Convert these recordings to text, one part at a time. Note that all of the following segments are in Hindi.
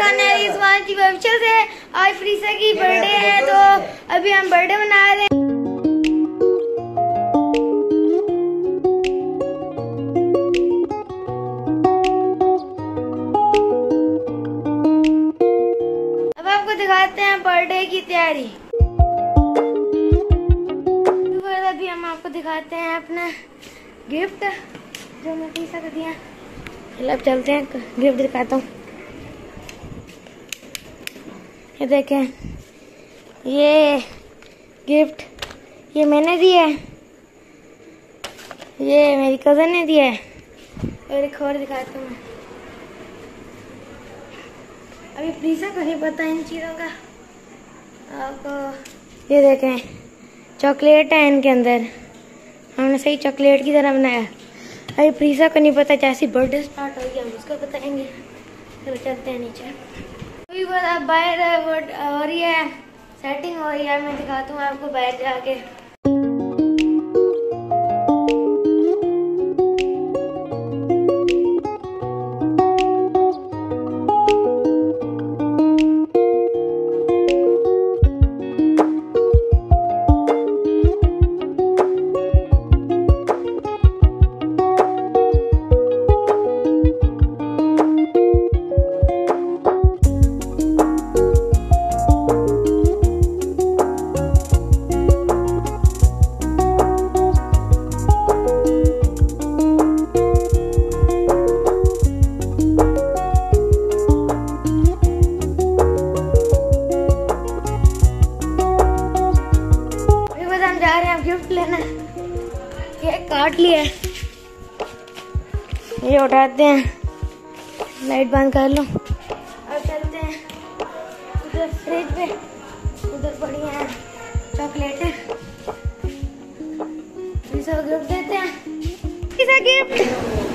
खाने वाली इस बार की विशल से आज फ्रीसा की बर्थडे है तो अभी हम बर्थडे मना रहे हैं। अब आपको दिखाते हैं बर्थडे की तैयारी। अभी हम आपको दिखाते हैं अपना गिफ्ट जो मैं फ्रीसा को दिया। चलते हैं गिफ्ट दिखाता हूँ। ये देखें। ये गिफ्ट ये मैंने दिया है। ये मेरी कज़न ने दिया है। और एक और दिखाता हूँ अभी प्लीज़ा को नहीं पता इन चीज़ों का? आपको ये देखें चॉकलेट है इनके अंदर। हमने सही चॉकलेट की तरह बनाया। अभी प्रीसा को नहीं पता जैसी बर्थडे स्टार्ट होगी, हम उसको बताएँगे। चलो चलते हैं नीचे। अभी बाहर रही है सेटिंग हो रही है मैं दिखाता हूँ आपको बाहर जाके। गिफ्ट लेना है। ये काट लिया ये उठाते हैं। लाइट बंद कर लो। और चलते हैं। उधर फ्रिज पे उधर पड़ी है। चॉकलेट है। गिफ्ट देते हैं। किसा गिफ्ट।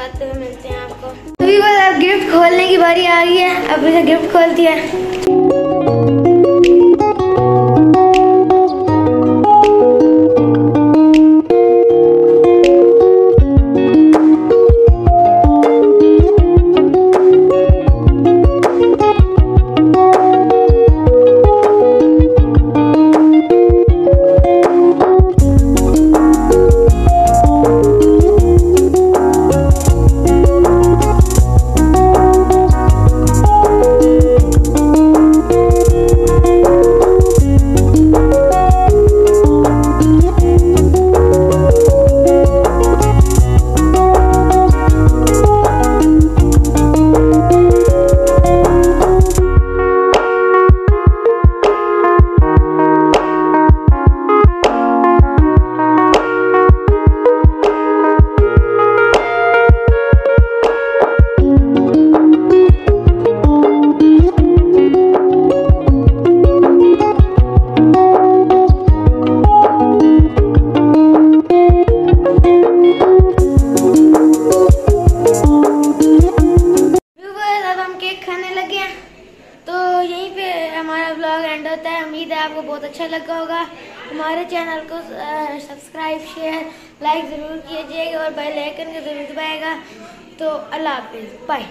केक खाते हुए मिलते हैं आपको। अभी बस अब गिफ्ट खोलने की बारी आ रही है। अब मुझे गिफ्ट खोलती है। आपको बहुत अच्छा लगा होगा। हमारे चैनल को सब्सक्राइब शेयर लाइक ज़रूर कीजिएगा और बेल आइकन को ज़रूर दबाएगा। तो अल्लाह हाफिज़। बाय